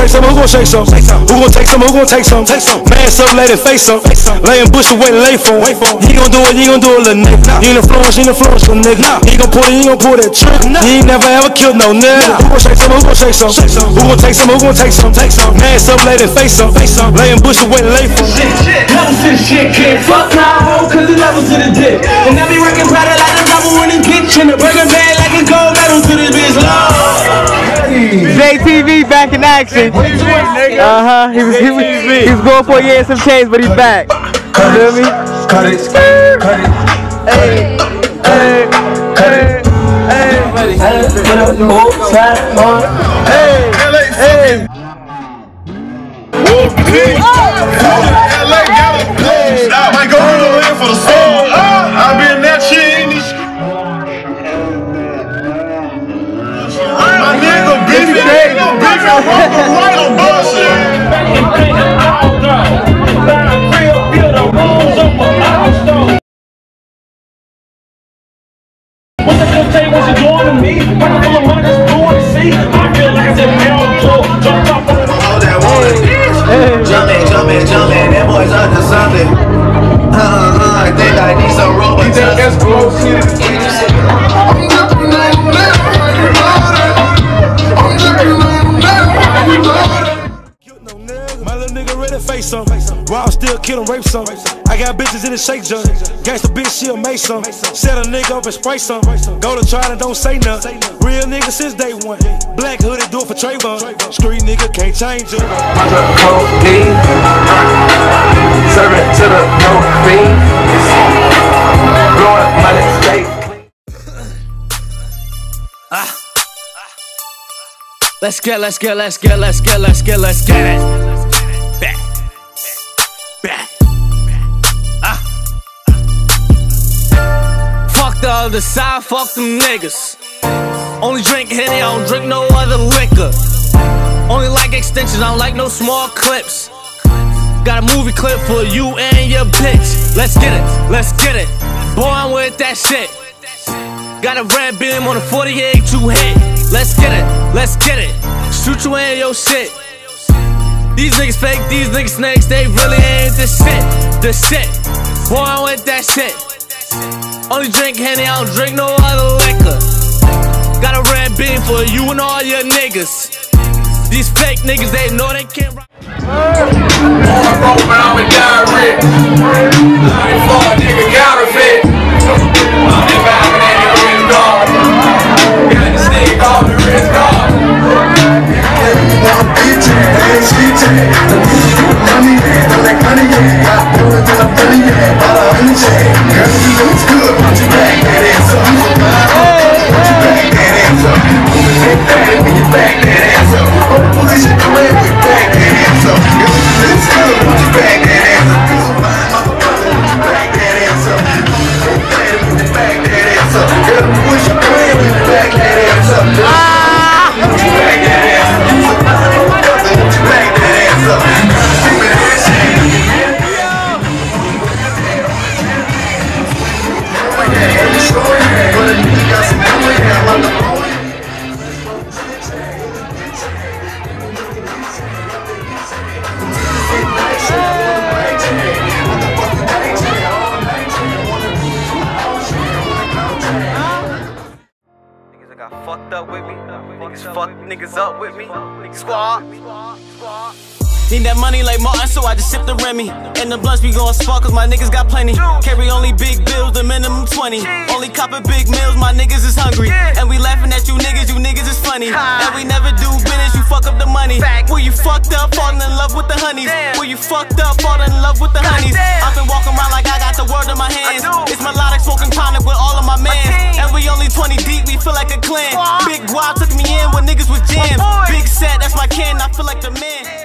gon' shake some? Who gon' take some? Who gon' take some? Take some. Man, let it face some. Laying bush away, lay for him. He gon' do it, he gon' do it, little nigga. He in the influence, he in the floor, little nigga. He gon' pull it, he gon' pull that trick. He ain't never ever killed no nigga. Who gon' shake some? Who gon' shake some? Who gon' take some? Who gon' take some? Take some. Man, up, let it face some. Laying bush away, lay for him. Levels to the shit, kid. Fuck now, cause the levels to the dick. And I be working powder like the double in the kitchen. The action. Uh huh. He was, he was he was going for a year and some change, but he's back. You feel me? Cut it, cut it. Hey, hey, hey, hey. Hey, hey. LA beefy, walking right on bullshit. All While I'm still killing rape some. I got bitches in the shake junk. Gangsta bitch, she'll make some. Set a nigga up and spray some. Go to try and don't say nothing. Real nigga since day one. Black hooded, do it for Trayvon. Street nigga can't change it. The. Let's get, let's get, let's get, let's get, let's get, let's get it. The side, fuck them niggas. Only drink Henny, I don't drink no other liquor. Only like extensions, I don't like no small clips. Got a movie clip for you and your bitch. Let's get it, let's get it. Boy, with that shit. Got a red beam on a 48 to hit. Let's get it, let's get it. Shoot you in your shit. These niggas fake, these niggas snakes, they really ain't the shit. The shit. Boy, with that shit. Only drink Henny, I don't drink no other liquor. Got a red beam for you and all your niggas. These fake niggas, they know they can't rock. Fucked up with me. Niggas fuck niggas up with me. Squad. Need that money like Martin, so I just sip the Remy. And the blunts be going spark, cause my niggas got plenty. Carry only big bills, the minimum 20. Only copping big meals, my niggas is hungry. And we laughing at you niggas, you niggas is funny. And we never do business, you fuck up the money. Where you fucked up, falling in love with the honeys. Where you fucked up, falling in love with the honeys. I've been walking around like I got the world in my hands. It's melodic, smoking chronic with all of my mans. Feel like a clan. Big guap took me in when niggas was jammed. Big set, that's my can, I feel like the man.